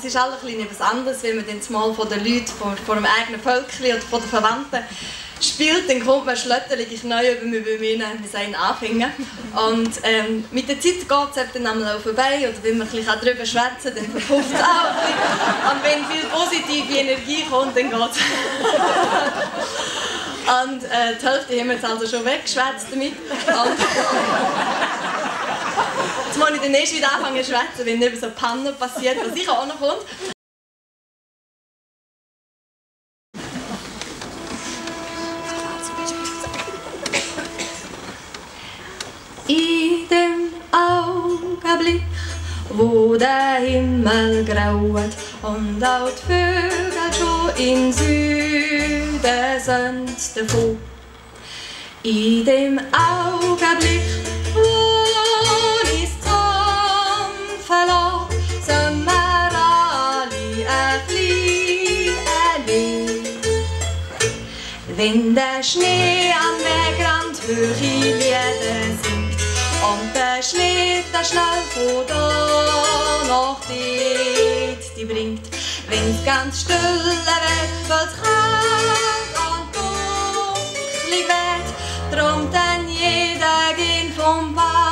es ist alles ein etwas anderes, wenn man dann mal von den Leuten, von, von dem eigenen Völkchen oder von den Verwandten spielt, dann kommt man schlötterlich neu über mich, bei ihnen, wir sagen anfangen. Und ähm, mit der Zeit geht es dann auch vorbei, oder wenn wir ein darüber schwätzen, dann verpufft es auch. Und wenn viel positive Energie kommt, dann geht es. Und äh, die Hälfte haben wir jetzt also schon weggeschwätzt damit. Und muss ich dann erst wieder anfangen zu schwätzen, wenn eben so Pannen passiert, was sicher auch noch kommt. In dem Augenblick, wo der Himmel graut und auch die Vögel schon in Süden sind davon. In dem Augenblick, Wenn der Schnee am Wegrand höre Lieder singt und der Schnee, der schnell von da nach dort die bringt. Wenn's ganz still wird, wird's kalt und dunkel wird, drum dann jeder gehen vom Paradies.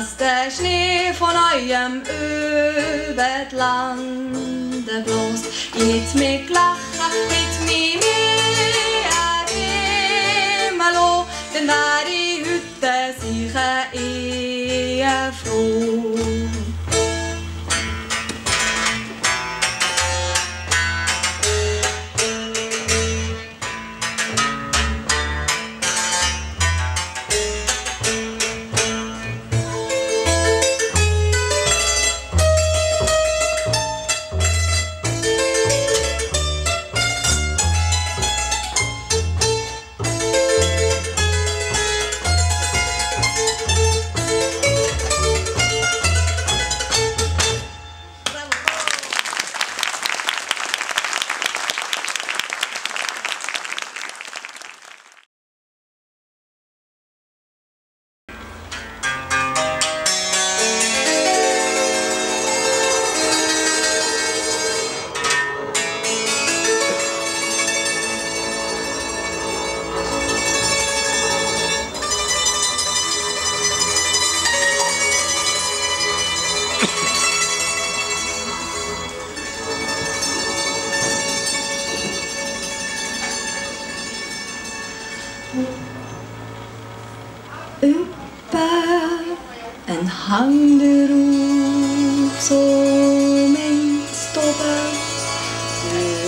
Dass der Schnee von eurem über die Lande. Ich hätt mich gelacht, hätt mich mehr immer lo, dann wär ich heute sicher eher froh.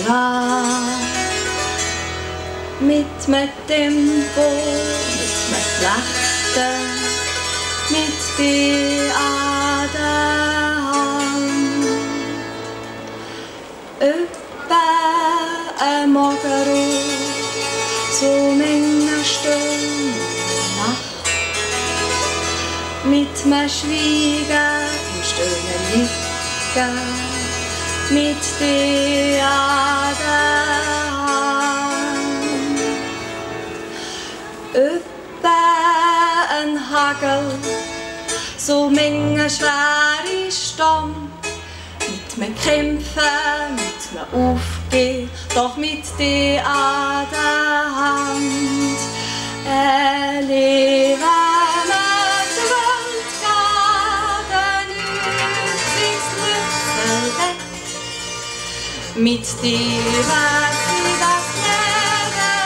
Dran. Mit met tempo, mit met lachten, mit de aderhand. Uppe en morgero, så många stunder natt mit mir schwiegen im stillen Liegen, mit der Hand. Über ein Hagel, so Menge schwere Sturm, mit mir kämpfen, mit mir aufgehen, doch mit der Hand. Erleben mit dir war sie das Leben,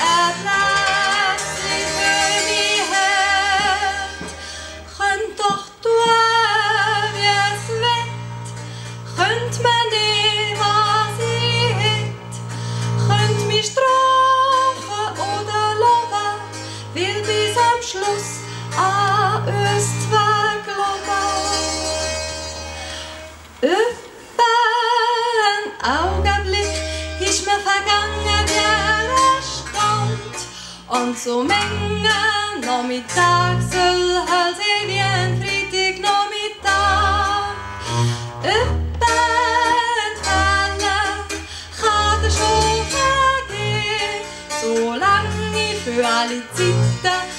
er bleibt sie für die Hand. Könnt doch du, wie es wird, könnt man nehmen, was sie hat, könnt mich strafen oder loben, will bis am Schluss an uns zwei hätt. so Menge Nachmittag soll halt wie ein Freitag Nachmittag. Öppe entfernen kann der schon vergehen, solange ich für alle Zeiten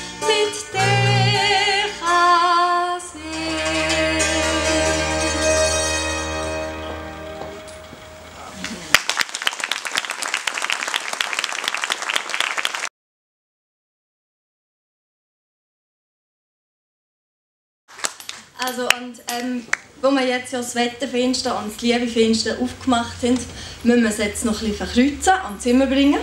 Also und ähm, wo wir jetzt ja das Wetterfenster und das Liebefenster aufgemacht haben, müssen wir es jetzt noch ein bisschen verkreuzen und Zimmer bringen.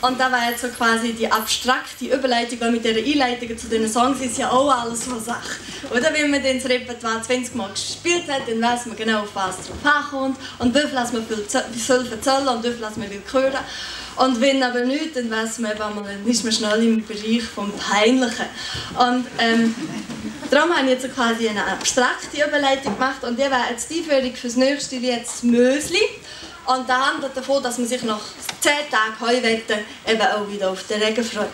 Und da war jetzt so quasi die abstrakte Überleitung, mit dieser Einleitung zu den Songs ist ja auch alles so Sache. Oder wenn man den das Repertoire 20 Mal gespielt hat, dann weiß man genau, auf was drauf ankommt und wie viel man soll erzählen und wie viel man will hören. Und wenn aber nicht, dann weiß man, eben, dann ist man schnell im Bereich vom Peinlichen. Und ähm, darum habe ich jetzt quasi eine abstrakte Überleitung gemacht und die wäre jetzt die Einführung fürs nächste Lied das Mösli. Und das handelt davon, dass man sich nach 10 Tagen Heuwetter eben auch wieder auf den Regen freut.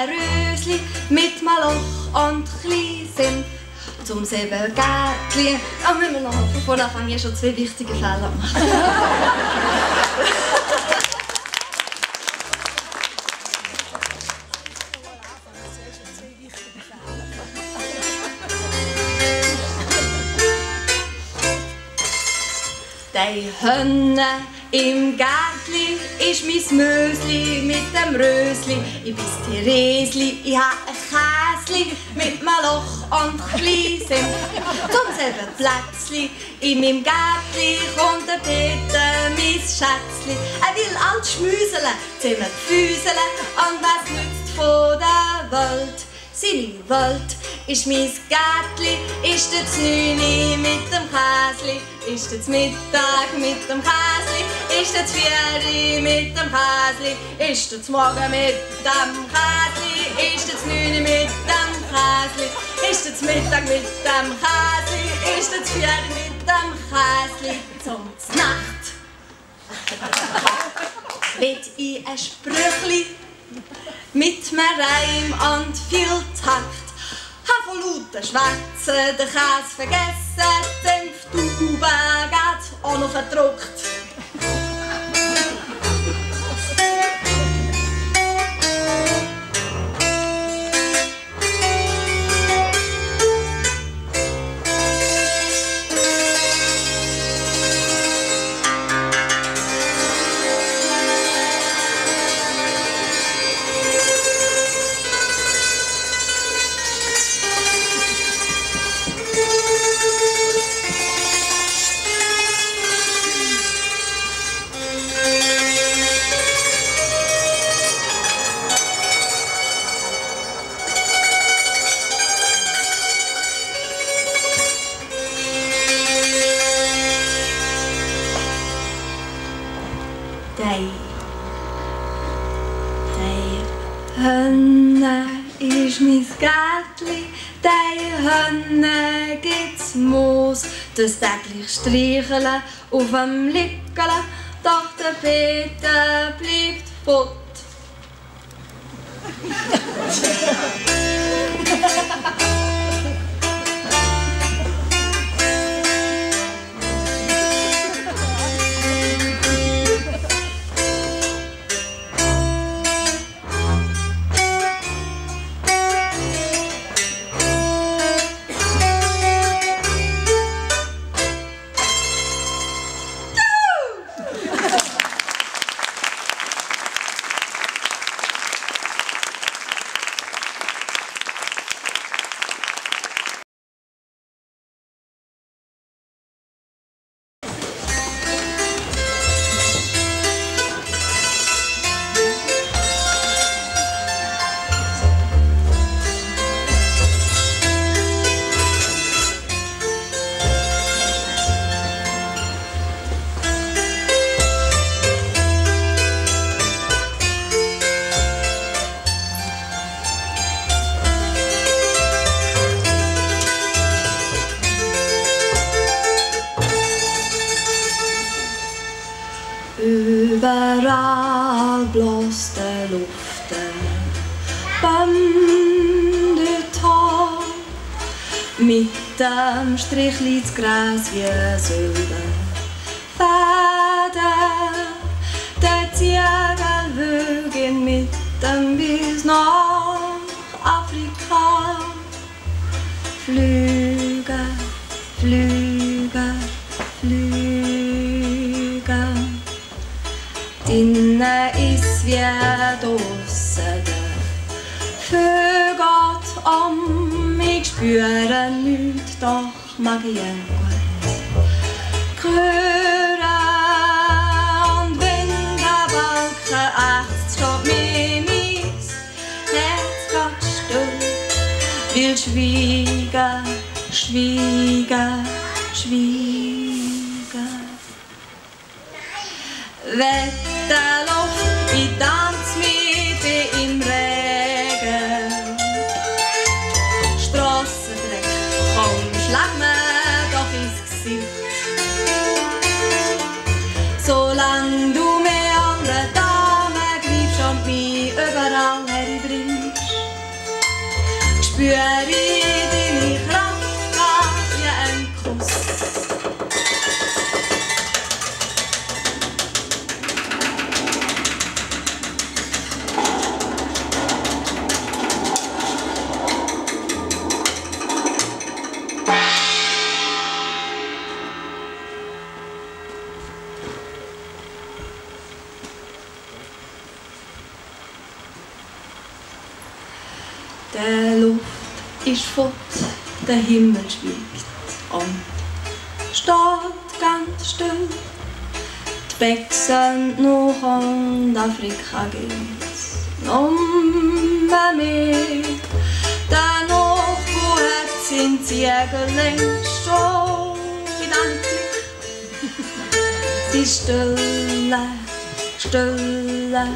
Ein Rösli mit Maloch und Senf. Zum selben Gärtli. Da müssen wir noch von ich habe schon zwei wichtige Fehler gemacht. Die Hönne im Gärtli ist mein Mösli mit dem Rösli. Ich bin Theresli, ich hab ein Käsli mit Maloch und Kleisem. Zum selben Plätzli in meinem Gärtli kommt der Peter, mein Schätzli. Er will alles schmüseln, zusammen füseln und was nützt von der Welt. Welt ist mein Gärtli, ist der Znüni mit dem Käsli, ist der Mittag mit dem Käsli, ist der Vieri mit dem Käsli, ist der Morgen mit dem Käsli, ist der Znüni mit dem Käsli, ist der Mittag mit dem Käsli, ist der Vieri mit dem Käsli zum Nacht. Wird ich ein Sprüchli mit mehr Reim und viel Takt. Ha von lauter Schwätzen den Käse vergessen, Senftube geht auch noch verdruckt. mein Gärtli, deine Hände gibt's Moos, das täglich streicheln auf dem Lickele, doch der Peter bleibt fort. dem Strichli das Gras wie Silber. Vater, der Tiger wögen mit dem bis nach Afrika. Flüge, Flüge, doch mag gut hören. Und ächzt, steht mir mein Herz grad still, will schwiegen, schwiegen, schlag Der Luft ist fort, der Himmel schwiegt und steht ganz still. Die Bechsen noch und Afrika geht's um mehr. Der Nachbar hat sein Ziegel längst schon in Anblick. Sie ist stille, stille,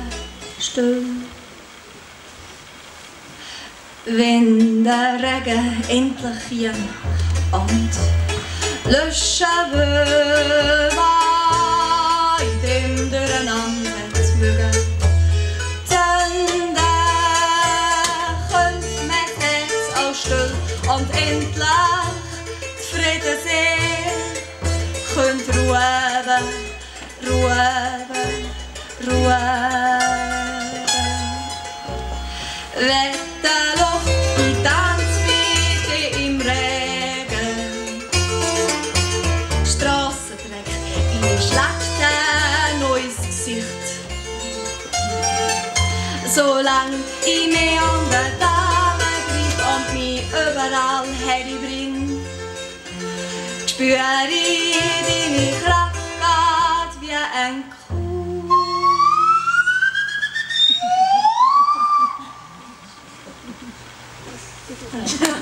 still. Wenn der Regen endlich hier und löschen will, überall Ik Spüre in die kracht gaat wie ein Kuh.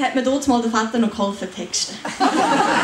hat mir dort mal der Vater noch geholfen texten.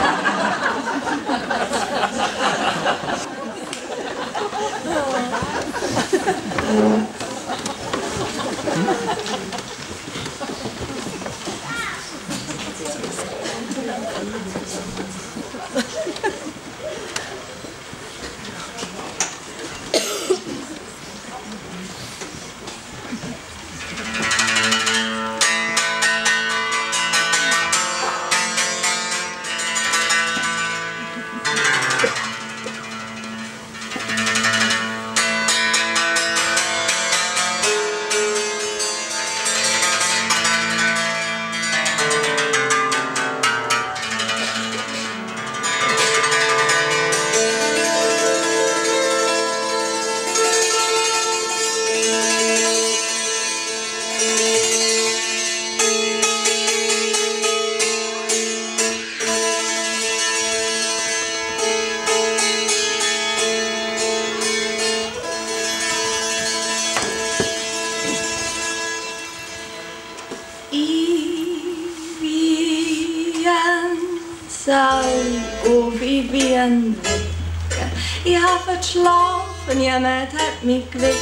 jemand hat mich geweckt.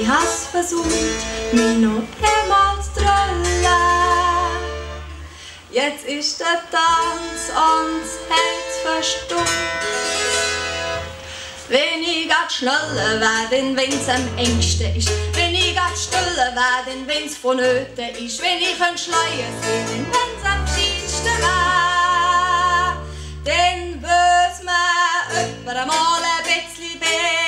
Ich has versucht, mich noch einmal zu trollen. Jetzt ist der Tanz und hat verstummt. Wenn ich grad schneller werden, wenn's am engsten ist. Wenn ich grad stiller werden, wenn's vonnöten ist. Wenn ich ein Schleier sehen, wenn's am schönsten wär. Dann wird's mir öfter einmal ein bisschen besser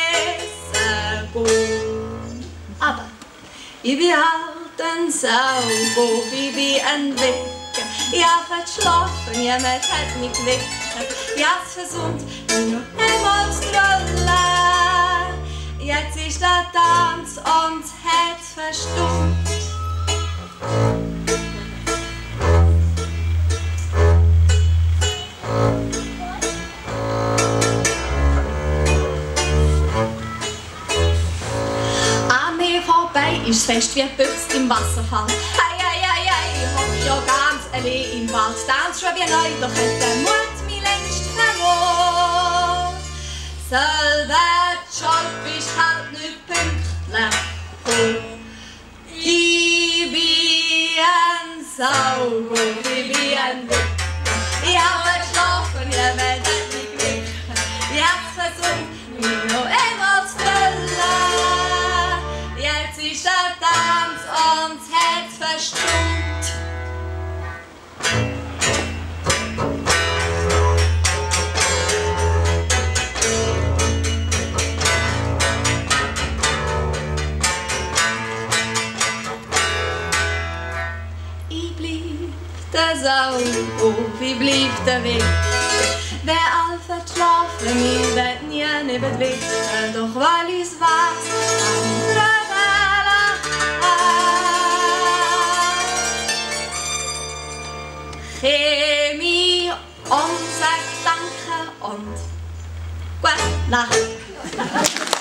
ich bin halt ein Saugo, ein Wecker. Ich hab verschlafen, jemand hat mich geweckt. Ich hab's versucht, noch einmal zu trollen. Jetzt ist der Tanz und hat verstummt. Fest wie Büchs im Wasserfall. Hei, hei, hei, hei, ich hock ja ganz allein im Wald. Tanz schon wie neu, doch hat der Mut mich längst verloren. Selber schuld bist halt nicht pünktlich gekommen. Ich bin ein Saugut, ich bin ein der Weg? Wer all verschlafen, mir wird nie neben Weg, doch weil ich's weiß, Chemie und sag Danke und gute Nacht.